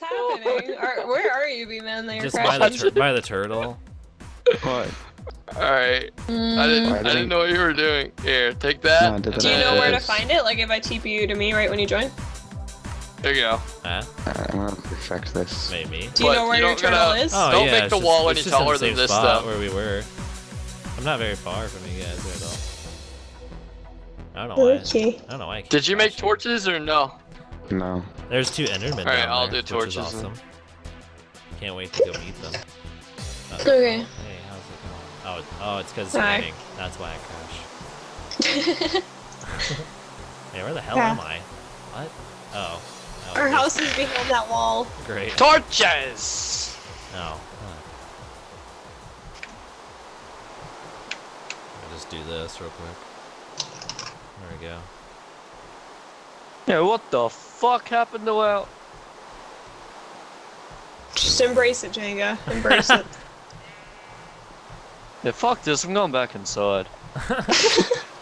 What's happening? Are, where are you, B-Man? That you're Just by the, tur- by the turtle. What? Alright. I didn't Mm, I I didn't didn't- know what you were doing. Here, take that. No, I did and do you know where to find it? Like if I TP you to me right when you join? There you go. Huh? Alright, I'm gonna perfect this. Maybe. Do you But know where you your turtle gotta- is? Oh Don't yeah, make the just- wall any just in the taller than this, spot though. Where we were. I'm not very far from you guys at all. I don't know why. Okay. I don't know why. I Did you make torches or no? No. There's two Endermen Alright, down I'll there, do which is torches then. awesome. Can't wait to go meet them. Uh, Okay. Hey, how's it going? Oh, oh, it's because it's Hi. raining. That's why I crash. Hey, where the hell Yeah. am I? What? Oh. oh Our this- house is behind that wall. Great. Torches! No. Huh. I'll just do this real quick. There we go. Yeah, what the fuck happened to our... Just embrace it, Janga. Embrace it. Yeah, fuck this, I'm going back inside.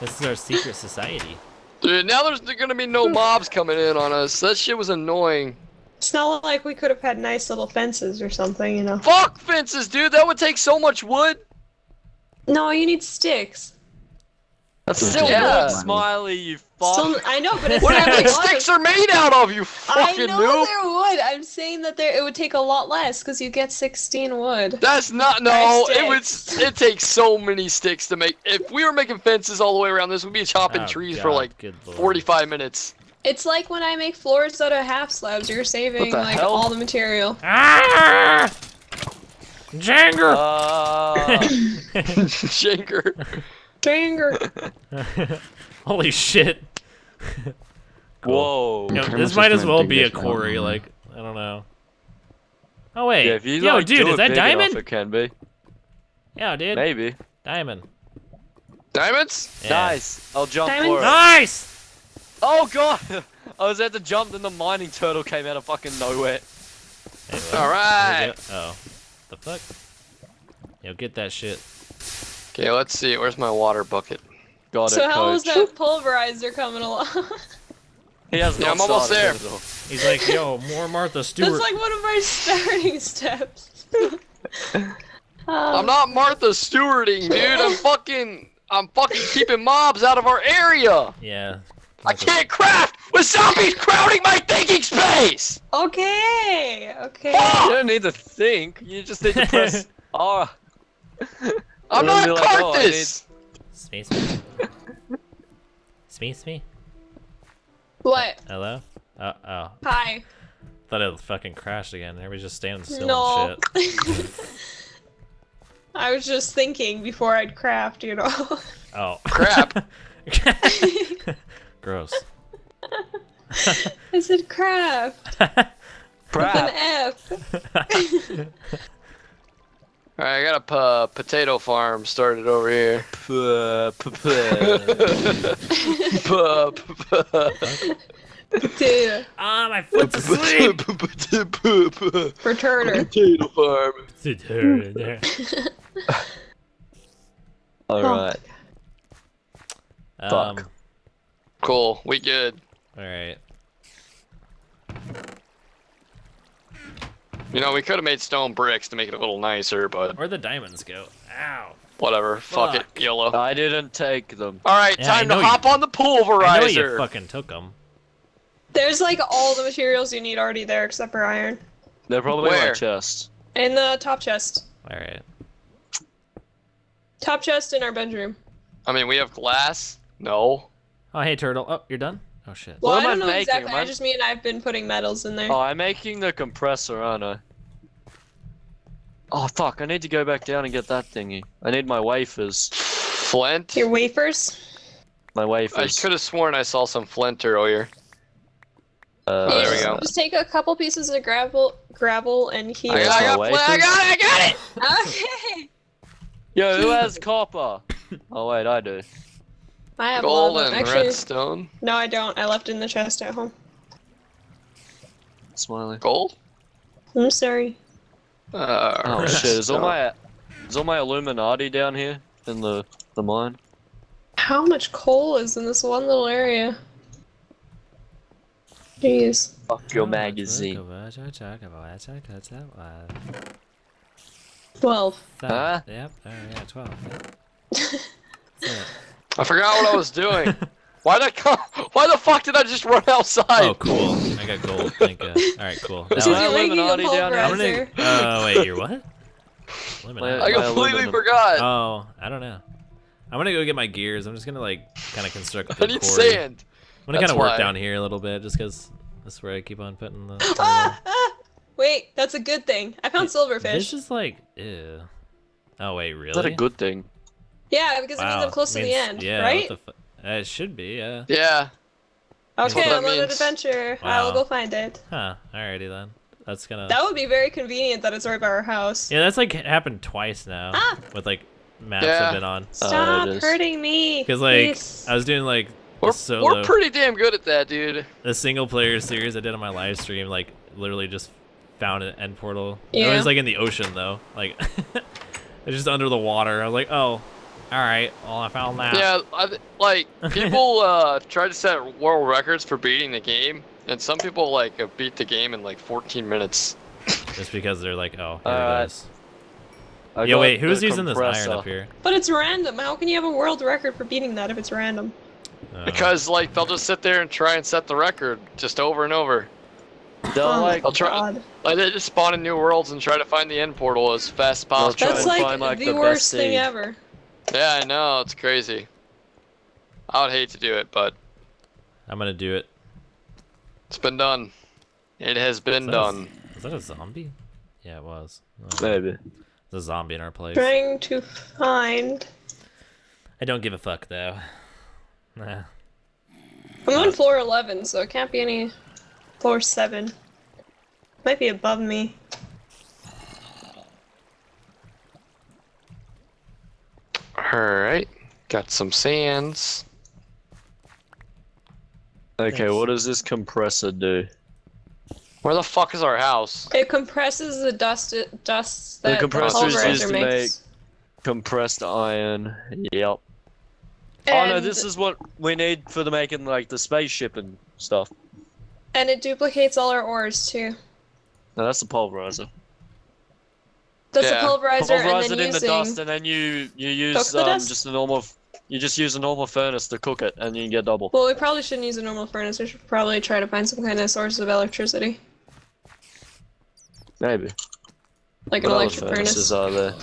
This is our secret society. Dude, now there's gonna be no mobs coming in on us. That shit was annoying. It's not like we could have had nice little fences or something, you know. Fuck fences, dude. That would take so much wood. No, you need sticks. That's still Yeah. wood, Smiley, you fuck. Still, I know, but it's What do you think a lot of- sticks are made out of, you fucking I know noob? there would. I'm saying that there it would take a lot less because you get 16 wood. That's not no. It would. It takes so many sticks to make. If we were making fences all the way around, this would be chopping Oh, trees for like 45 minutes. It's like when I make floors out of half slabs. You're saving like hell? all the material. Ah! Janger! Uh, Shanker. Dranger. Holy shit. whoa. You know, this might as well be a dish now. quarry, like, I don't know. Oh wait, Yeah, if you yo like, dude, do is that big enough, diamond? it can be. Yeah, dude, Maybe. diamond. Diamonds? Yeah. Nice. I'll jump Diamonds? for it. Nice! Oh god! I was at the jump, then the mining turtle came out of fucking nowhere. Anyway, All right. here. Oh, the fuck? Yo, get that shit. Okay, let's see. Where's my water bucket? Got So it, how is coach. that pulverizer coming along? He has Yeah, I'm almost started there. He's like, yo, more Martha Stewart. That's like one of our starting steps. I'm um, not Martha Stewarding, dude. I'm fucking. I'm fucking keeping mobs out of our area. yeah. I can't craft with zombies crowding my thinking space. Okay. Okay. You don't need to think. You just need to press R. I'm not be like, oh, I Carthus. Space me. Space me? What? Hello? Uh oh. Hi. Thought it fucking crashed again. Everybody's just standing still No. and shit. I was just thinking before I'd craft, you know. Oh. Crap. Gross. I said craft with an F. All right, I got a potato farm started over here. Puh, puh, puh. Pa- pa- pa- Potato. Ah, my foot's asleep! For Turner. Potato farm. Alright. um, Fuck. Cool. We good. Alright. You know, we could have made stone bricks to make it a little nicer, but Where'd the diamonds go? Ow. whatever. Fuck, Fuck. it. YOLO. I didn't take them. All right, Yeah, time to know you- hop on the pulverizer. I know you fucking took them. There's like all the materials you need already there except for iron. They're probably in my chest. In the top chest. Alright. Top chest in our bedroom. I mean, we have glass. No. Oh, hey, Turtle. Oh, you're done? Oh, shit. Well, What I am don't I know making? exactly. I I- just mean I've been putting metals in there. Oh, I'm making the compressor, aren't I? Oh fuck, I need to go back down and get that thingy. I need my wafers. Flint. Your wafers. My wafers. I could have sworn I saw some flint earlier. Uh, Oh, there we go. Just take a couple pieces of gravel, gravel, and heat. I it. got, I got, my. I got it. I got it. Okay. Yo, who has copper? Oh wait, I do. I have Gold lava. and Actually, redstone. no, I don't. I left it in the chest at home. Smiley. Gold. I'm sorry. Uh, Oh shit, is all my is all my Illuminati down here in the the mine? How much coal is in this one little area? Jeez. Fuck your magazine. Twelve. Huh? Yep. Oh yeah, twelve. Yep. Yeah. I forgot what I was doing. Why did I come? Why the fuck did I just run outside? oh, cool. I got gold. Thank God. All right, cool. That Is was- that You're making a Illuminati down there? I'm gonna. pulverizer. Oh wait, you're what? Illuminati. I completely aluminum. forgot. Oh, I don't know. I'm gonna go get my gears. I'm just gonna like kind of construct the I need quarry. sand. I'm gonna kind of work why. down here a little bit, just because that's where I keep on putting the. Ah, ah. Wait, that's a good thing. I found This silverfish. This is like, ew. Oh wait, really? Is that a good thing? Yeah, because it means I'm close to the end, yeah, right? What the fu- uh, it should be, yeah. Yeah. Okay, what that I'm on an means. adventure. I will go find it. Huh. Alrighty then. That's gonna. That would be very convenient that it's right by our house. Yeah, that's like happened twice now. Ah! With like maps Yeah. I've been on. Stop it is. hurting me. Because like please. I was doing like We're, solo, we're pretty damn good at that, dude. the single player series I did on my live stream. Like literally just found an end portal. Yeah. It was like in the ocean though. Like it's just under the water. I was like, oh, all right. Well, I found that. Yeah, I, th- like people uh, try to set world records for beating the game, and some people like uh, beat the game in like 14 minutes. Just because they're like, oh, here Alright. it is. I Yeah, wait, who's the using this iron up here? But it's random. How can you have a world record for beating that if it's random? Oh. Because like they'll just sit there and try and set the record just over and over. They'll Oh like I'll try- God. Like they just spawn in new worlds and try to find the end portal as fast as Well, possible. try That's like, find, like, the, the worst thing seed. ever. Yeah, I know it's crazy. I would hate to do it, but I'm gonna do it. it's been done. It has been Is that a- done. Was that a zombie? Yeah, it was. Oh, maybe. There's a zombie in our place. Trying to find. I don't give a fuck though. Nah. I'm on floor 11, so it can't be any floor 7. Might be above me. Alright. Got some sands. Okay, Nice. what does this compressor do? Where the fuck is our house? It compresses the dust dust that the, compressor is pulverizer used to makes. Compressed iron. Yep. Oh no, this is what we need for the making like the spaceship and stuff. And it duplicates all our ores too. No, that's the pulverizer. That's Yeah. a pulverizer, and Pulverize then it in the dust, and then you you use um just a normal. You just use a normal furnace to cook it, and you get double. Well, we probably shouldn't use a normal furnace. We should probably try to find some kind of source of electricity, Maybe. like an What other electric furnaces furnace. are there?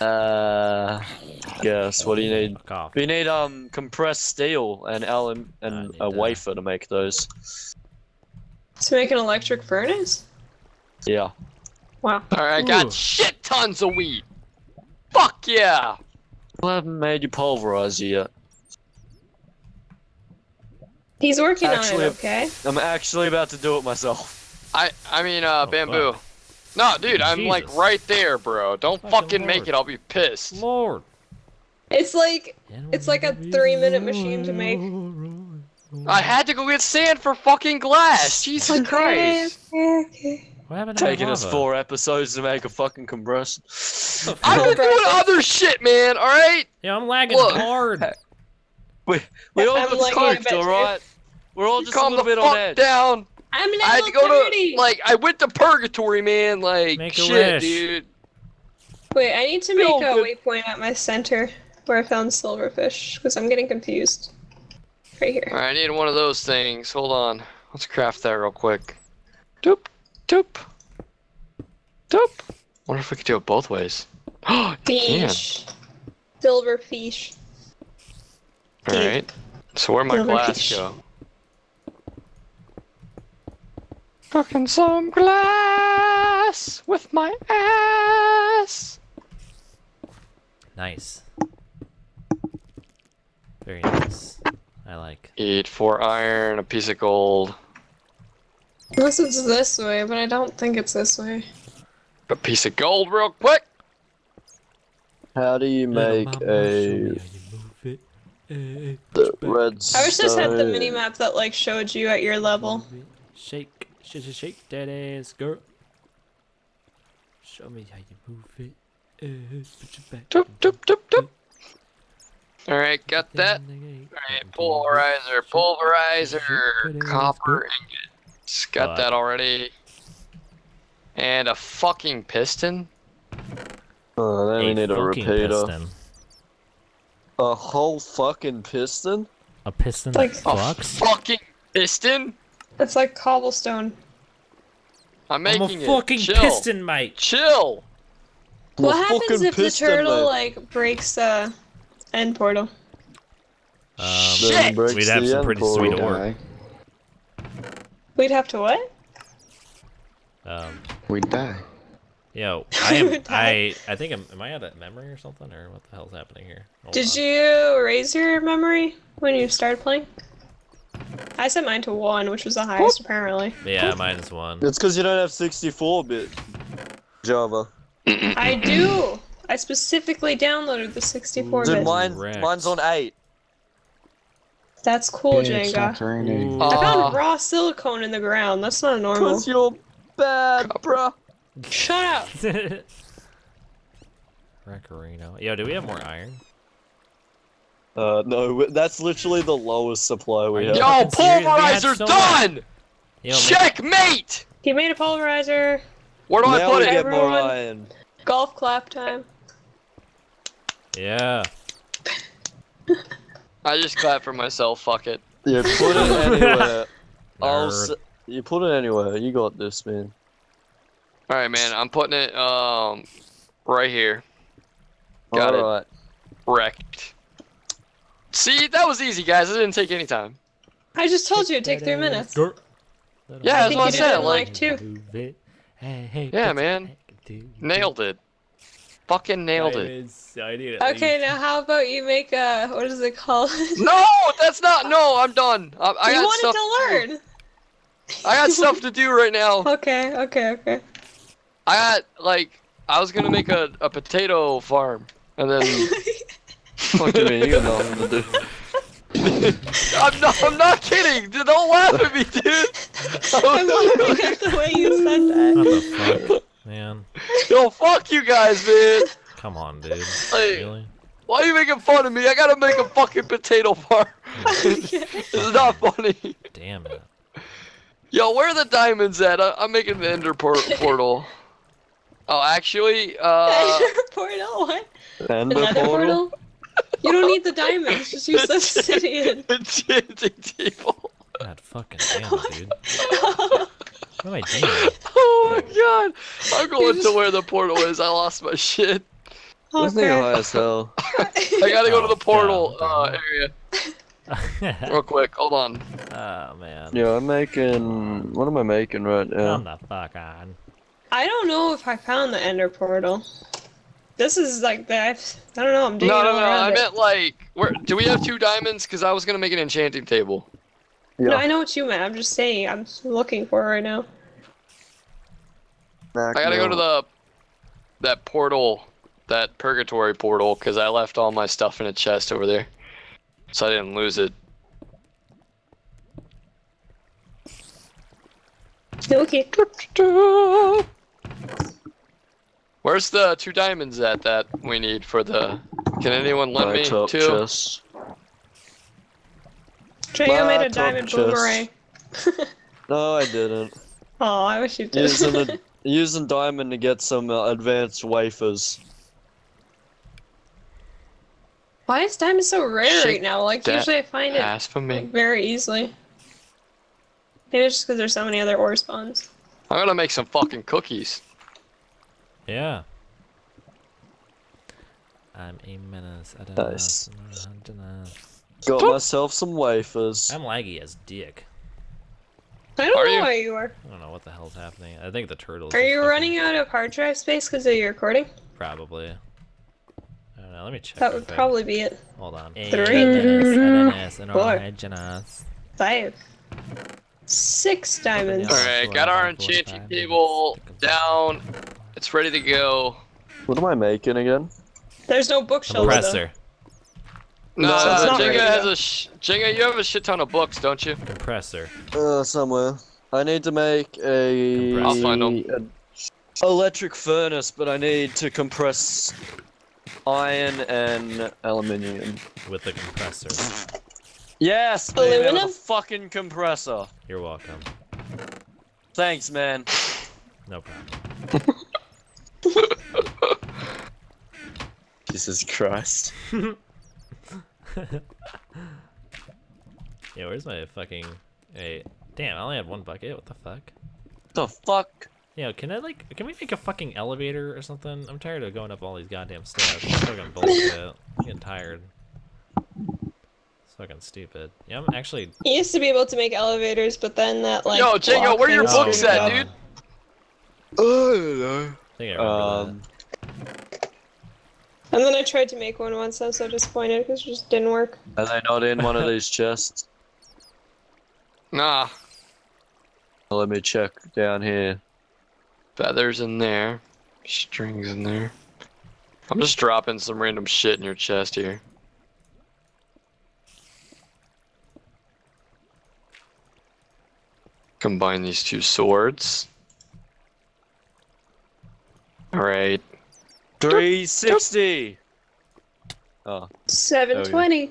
Uh, guess. What do you need? We need um compressed steel and alum and need a that. wafer to make those. To make an electric furnace? Yeah. Wow. Alright, I got Ooh. shit tons of wheat. Fuck yeah! I haven't made you pulverize yet. He's working Actually- on it. Okay. I'm actually about to do it myself. I I mean uh Oh, bamboo. No, dude, I'm like right there, bro. Don't Fucking fucking make it, I'll be pissed. Lord. It's like It's like a three-minute machine to make. I had to go get sand for fucking glass. Jesus Christ. Okay, okay. What happened to Taking us four episodes to make a fucking compression. I've been doing other shit, man, alright? Yeah, I'm lagging Look. hard. We we all I'm got like, cooked, alright? We're all just a Calm little the bit on fuck edge. down. I'm I had to go 30. to like I went to purgatory, man. Like Make a shit, wish. dude. Wait, I need to make No, a good. waypoint at my center where I found silverfish because I'm getting confused. Right here. Alright, I need one of those things. Hold on. Let's craft that real quick. Doop, doop, doop. Wonder if we could do it both ways. Oh, you can. Fish. Alright. So where'd my Silver glass fish. go? Cooking some glass with my ass. Nice. Very nice. I like. Eat four iron, a piece of gold, Unless it's this way, but I don't think it's this way. a piece of gold real quick. How do you make a the red I wish this had the stone? mini map that like showed you at your level. Shake, shake, shake, shake that ass, girl. Show me how you move it. Uh, put your back. Doop, doop, doop, doop. All right, got that. All right, pulverizer, pulverizer, copper ingots. Got What? that already. And a fucking piston. Oh, then we need a fucking repeater. piston. A whole fucking piston? A piston Like- that A fucking piston. It's like cobblestone. I'm making I'm a fucking it. Chill. piston, mate. Chill. What happens fucking if the turtle mate. like breaks the end portal? Um, Shit! We'd have some pretty portal. sweet ore. Die. We'd have to what? um, We'd die. yo, I am. I. I think I'm. Am I out of memory or something, or what the hell's happening here? Hold Did on. you raise your memory when you started playing? I set mine to one, which was the highest apparently. Yeah, minus one. It's because you don't have 64 bit Java. I do. I specifically downloaded the 64-bit. Dude, bit. mine, mine's on 8. That's cool, Yeah, Janga. raining. Ooh. I found Uh, raw silicone in the ground. That's not normal. Because you're bad, bruh. Shut up. Recarino. Yo, do we have more iron? Uh, no, that's literally the lowest supply we have. you- Yo, fucking serious? We had pulverizer so done. Yo, Checkmate. He made a pulverizer. Where do I now put we it? get more iron. Golf clap time. Yeah. I just clap for myself. Fuck it. You put it anywhere. I'll s- you put it anywhere. You got this, man. All right, man. I'm putting it um right here. Got it. Alright. Wrecked. See, that was easy, guys. It didn't take any time. I just told you it'd take three minutes. Yeah, I that's think what I you said. it in Like, like two. Yeah, man. nailed it. Fucking nailed it. Okay, now how about you make a what is it called? No, that's not. No, I'm done. I, I you got wanted stuff to do. learn. I got stuff to do right now. Okay, okay, okay. I got like I was gonna make a, a potato farm, and then Fuck you, man. You got nothing to do. I'm not. I'm not kidding. Dude, Don't laugh at me, dude. I'm laughing at the way you said that. What the fuck, man? Yo, fuck you guys, man. Come on, dude. Hey. Really? Why are you making fun of me? I gotta make a fucking potato farm. this is not funny. Damn it. Yo, where are the diamonds at? I, I'm making the ender por- portal. Oh, actually, uh, portal, what? And the Another portal. portal? You don't need the diamonds, just use the obsidian. enchanting table. God fucking damn it, dude. What am I doing? Oh my god, I'm going to where the portal is. I lost my shit. This thing Okay. high as hell. I gotta go to Oh, the portal God. uh, area real quick. Hold on. oh man. Yeah, I'm making. What am I making right now? Come the fuck on. I don't know if I found the ender portal. This is like the I've, I don't know. I'm No, digging no, all no. I it. meant like, where? Do we have two diamonds? Because I was gonna make an enchanting table. No, I know what you meant. I'm just saying. I'm looking for it right now. I gotta go to the that portal, that purgatory portal, because I left all my stuff in a chest over there, so I didn't lose it. Okay. Where's the two diamonds at that we need for the? Can anyone lend My me top two? chest. Trey, I made a diamond chest. boomerang. No, I didn't. Oh, I wish you did. Using a, using diamond to get some uh, advanced wafers. Why is diamond so rare Shit, right now? Like that usually I find it for me. like, very easily. Maybe it's just because there's so many other ore spawns. I'm gonna make some fucking cookies. Yeah. I'm a menace. I don't Nice. know. Got myself some wafers. I'm laggy as dick. I don't Are know you? why you are. I don't know what the hell's happening. I think the turtles. Are you running out of hard drive space because of your recording? Probably. I don't know. Let me check. That would quick. probably be it. Hold on. Three. Four. Four. Five. Six diamonds. Alright, got our enchanting table down. It's ready to go. What am I making again? There's no bookshelves though. Compressor. No, No, it's uh, not ready Janga has a sh- Janga. You have a shit ton of books, don't you? Compressor. Uh, somewhere. I need to make a, I'll find 'em. a electric furnace, but I need to compress iron and aluminium. with the compressor. Yes, baby, with a fucking compressor. You're welcome. Thanks, man. No problem. Jesus Christ. Yeah, where's my fucking? Hey, damn! I only have one bucket. What the fuck? The fuck? Yeah, can I like? Can we make a fucking elevator or something? I'm tired of going up all these goddamn steps. It's fucking bullshit. I'm getting tired. It's fucking stupid. Yeah, I'm actually. You used to be able to make elevators, but then that like. Yo, Django, where are your books at, up. dude? I think I remember Um, And then I tried to make one once. I was so disappointed because it just didn't work. are they not in one of these chests? Nah, Let me check down here. feathers in there, strings in there. I'm just dropping some random shit in your chest here. Combine these two swords. Alright. 360! Oh, 720.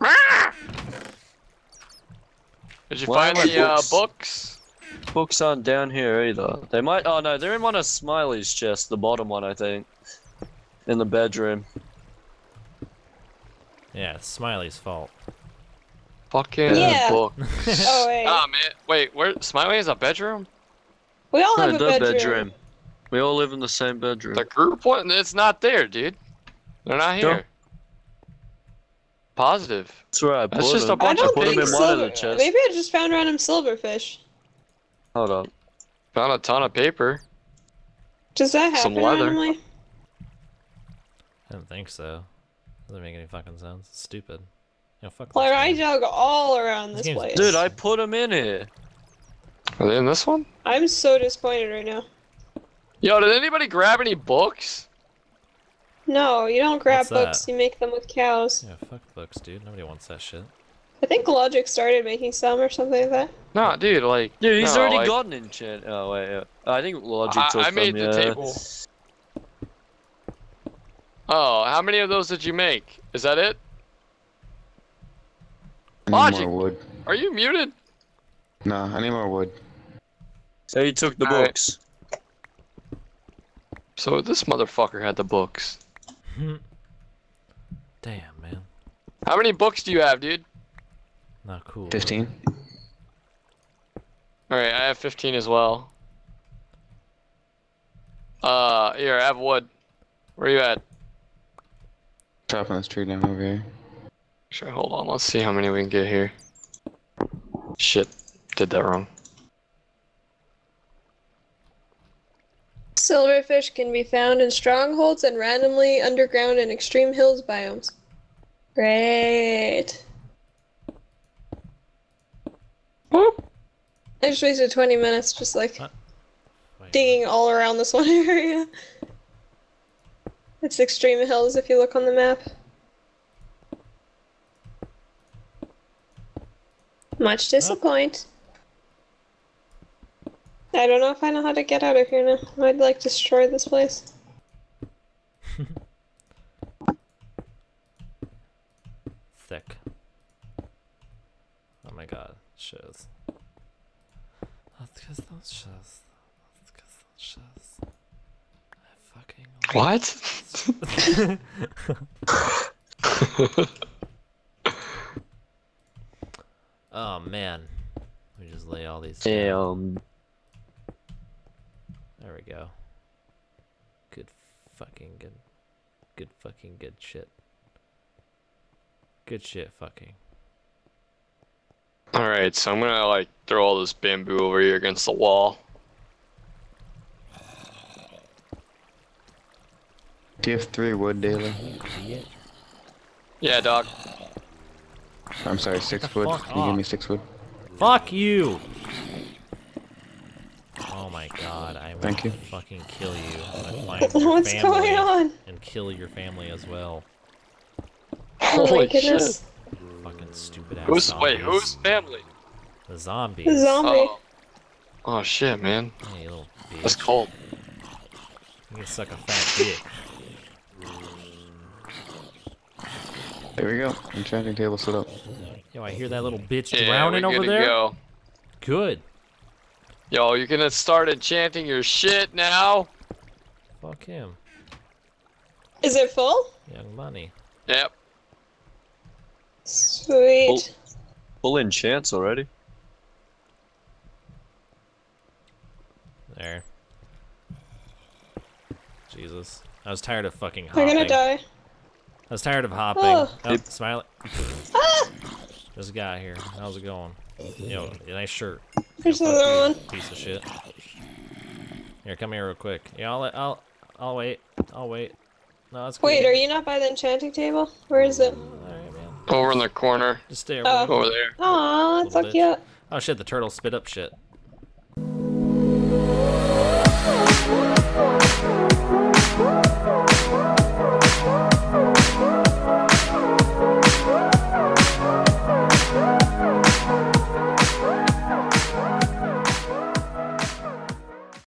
that. Did you Why find are my the uh, books- books? books aren't down here either. They might. Oh no, they're in one of Smiley's chests, the bottom one, I think. In the bedroom. Yeah, it's Smiley's fault. Fucking Yeah. books. Oh wait, Ah man, wait, where Smiley has a bedroom? we all No, have a the bedroom. We all live in the same bedroom. The group one? It's not there, dude. They're not No. here. Positive. That's where I That's put just a them. I bunch don't of put them think in one of the silver. chests. Maybe I just found random silverfish. Hold up. Found a ton of paper. Does that happen Some leather. randomly? I don't think so. Doesn't make any fucking sense. It's stupid. Yeah, fuck Like this I game. dug all around This this place. Dude, I put them in here. Are they in this one? I'm so disappointed right now. Yo, did anybody grab any books? No, you don't grab What's books. that? You make them with cows. Yeah, fuck books, dude. Nobody wants that shit. I think Logic started making some or something like that. No, dude, like. Dude, he's no, already like, got an enchant. Oh wait, yeah. I think Logic I, took I made them, the yeah. table. Oh, how many of those did you make? Is that it? Logic. wood. Are you muted? No, I need more wood. So he took the Alright. books. So this motherfucker had the books. Damn, man. How many books do you have, dude? Not cool. 15? Alright, I have 15 as well. Uh, here, I have wood. Where are you at? Chopping this tree down over here. Sure, hold on. Let's see how many we can get here. Shit, did that wrong. Silverfish can be found in strongholds and randomly underground in extreme hills biomes. Great. I just wasted 20 minutes just like What? Digging all around this one area. It's extreme hills if you look on the map. Much disappoint. I don't know if I know how to get out of here now. I'd like destroy this place. Thick. Oh my god. Shows. That's because those shows. That's because those shows. I fucking. What? Oh man. Let me just lay all these. down. Damn. There we go. Good fucking good. Good fucking good shit. Good shit fucking. Alright, so I'm gonna like throw all this bamboo over here against the wall. Do you have three wood, Daily? Yeah, dog. I'm sorry, six wood. Can you give me six wood? Fuck you! Oh my god, I will Thank you. fucking kill you. I'm gonna find your What's family going on? and kill your family as well. Oh my Holy goodness. Fucking stupid ass Who's zombies. wait, whose family? The zombies. The zombie. Oh. Oh shit, man. Hey, little That's bitch. cold. You can suck a fat dick. There we go. Enchanting table set up. Yo, I hear that little bitch Yeah, drowning we over good to there. Go. Good. Yo, you're gonna start enchanting your shit now? Fuck him. Is it full? Young money. Yep. Sweet. Full enchants already. There. Jesus. I was tired of fucking hopping. I'm gonna die. I was tired of hopping. Oh. Oh, smile. Ah! There's a guy here. How's it going? Yo, nice shirt. There's Fuck another one. Piece of shit. Here, come here real quick. Yeah, I'll, I'll, I'll wait. I'll wait. No, that's Wait, are you not by the enchanting table? Where is it? Alright. Over in the corner. Just stay over Oh. there. Over there. Aw, Little it's so cute. Oh shit, the turtle spit up shit.